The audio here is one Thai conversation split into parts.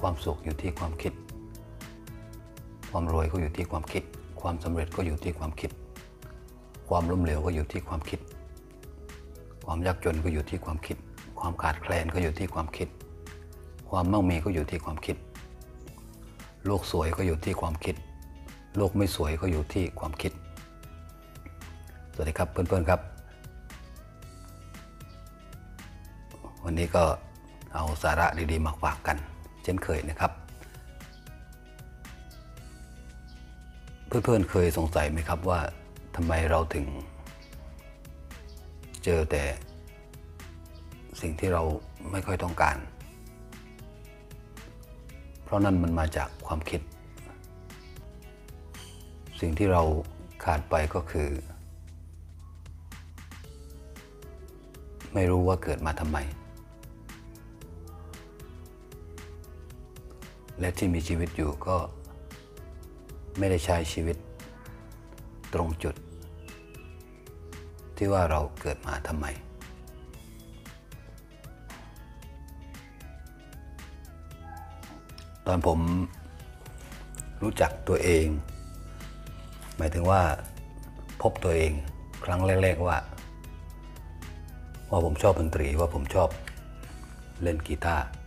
ความสุขอยู่ที่ความคิด ความรวยก็อยู่ที่ความคิด ความสำเร็จก็อยู่ที่ความคิด ความล้มเหลวก็อยู่ที่ความคิด ความยากจนก็อยู่ที่ความคิด ความขาดแคลนก็อยู่ที่ความคิด ความมั่งมีก็อยู่ที่ความคิด โลกสวยก็อยู่ที่ความคิด โลกไม่สวยก็อยู่ที่ความคิด สวัสดีครับเพื่อนๆครับ วันนี้ก็เอาสาระดีๆมาฝากกัน ช่นเคยนะครับ เพื่อนๆเคยสงสัยไหมครับว่าทำไมเราถึง เจอแต่สิ่งที่เราไม่ค่อยต้องการ เพราะนั่นมันมาจากความคิด สิ่งที่เราขาดไปก็คือ ไม่รู้ว่าเกิดมาทำไม และที่มีชีวิตอยู่ก็ไม่ได้ใช้ชีวิตตรงจุด ที่ว่าเราเกิดมาทำไม ตอนผมรู้จักตัวเอง หมายถึงว่าพบตัวเองครั้งแรก ๆ ว่า ว่าผมชอบดนตรีว่าผมชอบเล่นกีตาร์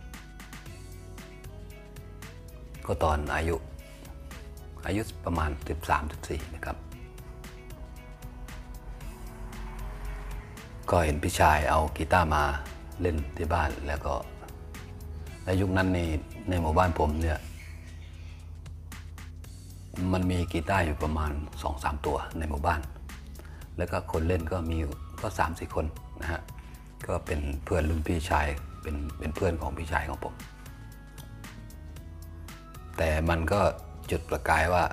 ก็ตอนอายุอายุประมาณ 13-14 นะครับ ก็เห็นพี่ชายเอากีตาร์มาเล่นที่บ้านแล้วก็ในยุคนั้นในในหมู่บ้านผมเนี่ย มันมีกีตาร์อยู่ประมาณ 2-3 ตัวในหมู่บ้าน แล้วก็คนเล่นก็มีก็3าสี่คนนะฮะ ก็เป็นเพื่อนรุ่นพี่ชาย เป็นเป็นเพื่อนของพี่ชายของผม แต่มันก็จุดประกายว่า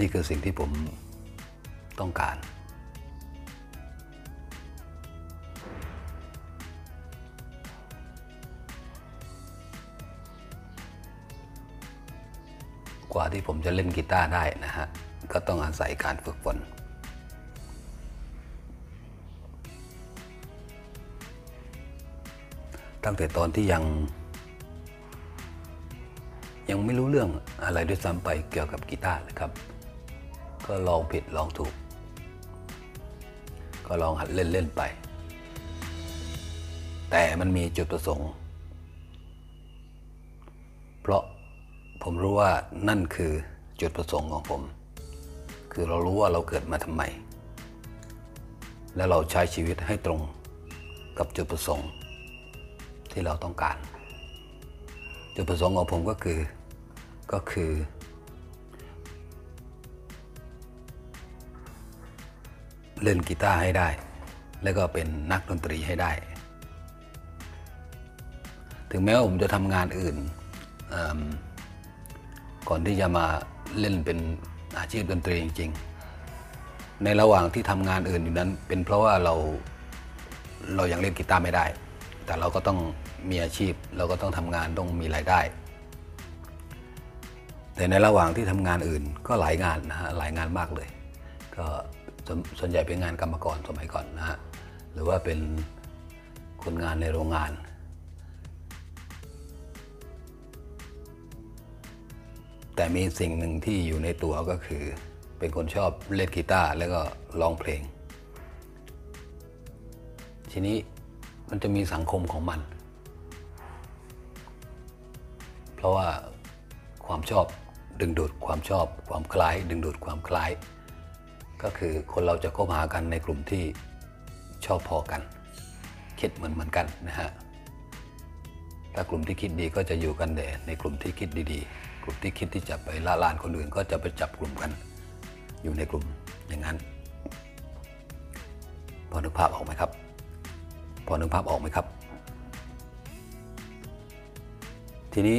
นี่คือสิ่งที่ผมต้องการ กว่าที่ผมจะเล่นกีตาร์ได้นะฮะ ก็ต้องอาศัยการฝึกฝนตั้งแต่ตอนที่ยัง ยังไม่รู้เรื่องอะไรด้วยซ้ำไปเกี่ยวกับกีตาร์นะครับ ก็ลองผิดลองถูก ก็ลองหัดเล่นเล่นไป แต่มันมีจุดประสงค์ เพราะผมรู้ว่านั่นคือจุดประสงค์ของผม คือเรารู้ว่าเราเกิดมาทำไม และเราใช้ชีวิตให้ตรงกับจุดประสงค์ที่เราต้องการ จุดประสงค์ของผมก็คือ ก็คือ เล่นกีตาร์ให้ได้ แล้วก็เป็นนักดนตรีให้ได้ ถึงแม้ว่าผมจะทำงานอื่น ก่อนที่จะมาเล่นเป็นอาชีพดนตรีจริง ๆ ในระหว่างที่ทำงานอื่นอยู่นั้น เป็นเพราะว่าเราเรายังเล่นกีตาร์ไม่ได้ แต่เราก็ต้องมีอาชีพ เราก็ต้องทำงานต้องมีรายได้ แต่ในระหว่างที่ทำงานอื่นก็หลายงานนะฮะหลายงานมากเลย ก็ส่วนใหญ่เป็นงานกรรมกรสมัยก่อนนะฮะหรือว่าเป็นคนงานในโรงงาน แต่มีสิ่งหนึ่งที่อยู่ในตัวก็คือ เป็นคนชอบเล่นกีตาร์แล้วก็ร้องเพลง ทีนี้มันจะมีสังคมของมัน เพราะว่าความชอบ ดึงดูดความชอบความคล้าย ดึงดูดความคล้าย ก็คือคนเราจะคบหากันในกลุ่มที่ชอบพอกัน คิดเหมือนเหมือนกันนะฮะถ้ากลุ่มที่คิดดีก็จะอยู่กันแต่ในกลุ่มที่คิดดีๆ กลุ่มที่คิดที่จะไปละลานคนอื่นก็จะไปจับกลุ่มกัน อยู่ในกลุ่มอย่างนั้น พอนึกภาพออกไหมครับ พอนึกภาพออกไหมครับ ทีนี้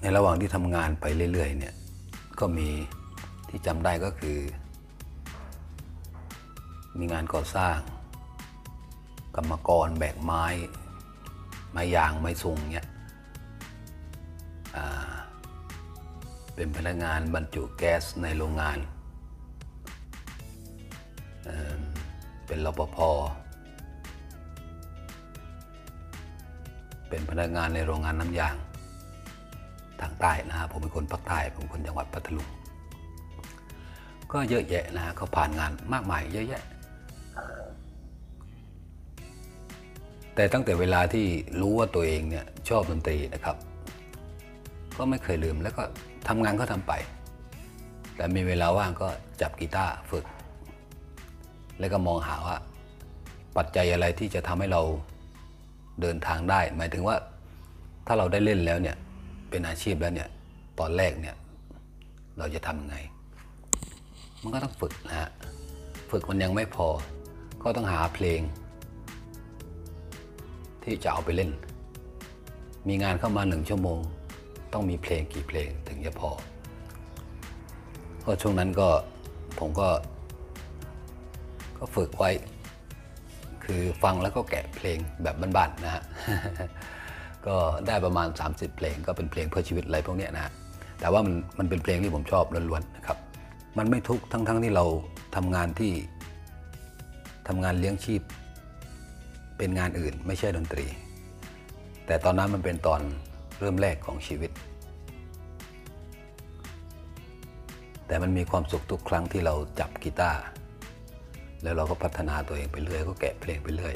ในระหว่างที่ทำงานไปเรื่อยๆเนี่ยก็มีที่จำได้ก็คือ มีงานก่อสร้าง กรรมกรแบกไม้ ไม้ยางไม้ซุงเนี่ยเป็นพนักงานบรรจุแก๊สในโรงงานเเป็นรปภเป็นพนักงานในโรงงานน้ำยาง ใต้นะผมเป็นคนภาคใต้ ผมเป็นคนจังหวัดพัทลุงก็เยอะแยะนะเขาผ่านงานมากมายเยอะแยะ แต่ตั้งแต่เวลาที่รู้ว่าตัวเองเนี่ยชอบดนตรีนะครับ ก็ไม่เคยลืมแล้วก็ทำงานก็ทำไป แต่มีเวลาว่างก็จับกีตาร์ฝึก แล้วก็มองหาว่า ปัจจัยอะไรที่จะทำให้เราเดินทางได้ หมายถึงว่าถ้าเราได้เล่นแล้วเนี่ย เป็นอาชีพแล้วเนี่ยตอนแรกเนี่ยเราจะทำยังไง มันก็ต้องฝึกนะฮะฝึกมันยังไม่พอ ก็ต้องหาเพลง ที่จะเอาไปเล่น มีงานเข้ามาหนึ่งชั่วโมง ต้องมีเพลงกี่เพลงถึงจะพอก็ช่วงนั้นก็ผมก็ ก็ฝึกไว้ คือฟังแล้วก็แกะเพลงแบบบ้านๆนะฮะ ก็ได้ประมาณ 30 เพลง ก็เป็นเพลงเพื่อชีวิตอะไรพวกนี้นะแต่ว่ามันมันเป็นเพลงที่ผมชอบล้วนๆนะครับ มันไม่ทุกข์ทั้งๆที่เราทำงานที่ทำงานเลี้ยงชีพ เป็นงานอื่นไม่ใช่ดนตรี แต่ตอนนั้นมันเป็นตอนเริ่มแรกของชีวิต แต่มันมีความสุขทุกครั้งที่เราจับกีตาร์แล้วเราก็พัฒนาตัวเองไปเรื่อยก็แกะเพลงไปเรื่อย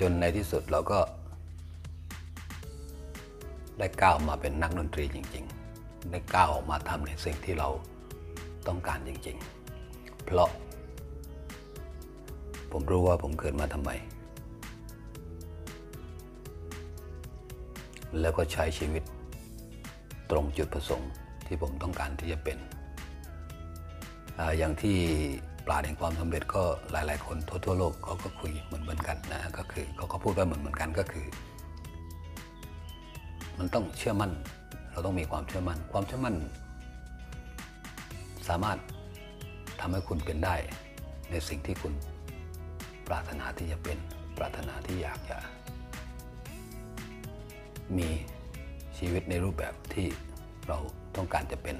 จนในที่สุดเราก็ ได้ก้าวมาเป็นนักดนตรีจริง ๆ ได้ก้าวออกมาทำในสิ่งที่เราต้องการจริง ๆ เพราะ ผมรู้ว่าผมเกิดมาทำไม แล้วก็ใช้ชีวิตตรงจุดประสงค์ที่ผมต้องการที่จะเป็นออย่างที่ ปราดแห่งความสำเร็จก็หลาย ๆ คนทั่วทั่วโลกเขาก็คุยเหมือนเหมือนกันนะก็คือเขาก็พูดว่าเหมือนเหมือนกันก็คือ มันต้องเชื่อมั่น เราต้องมีความเชื่อมั่น ความเชื่อมั่น สามารถทำให้คุณเป็นได้ ในสิ่งที่คุณปรารถนาที่จะเป็นปรารถนาที่อยากจะ มีชีวิตในรูปแบบที่เราต้องการจะเป็น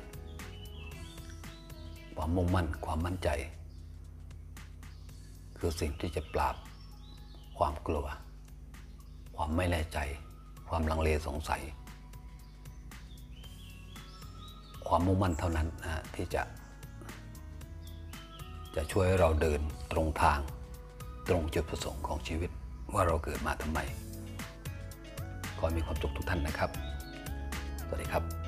ความมุ่งมั่น ความมั่นใจ คือสิ่งที่จะปราบ ความกลัว ความไม่แน่ใจ ความลังเลสงสัย ความมุ่งมั่นเท่านั้นนะฮะที่จะ จะช่วยเราเดินตรงทาง ตรงจุดประสงค์ของชีวิตว่าเราเกิดมาทำไมขอให้มีความสุขทุกท่านนะครับ สวัสดีครับ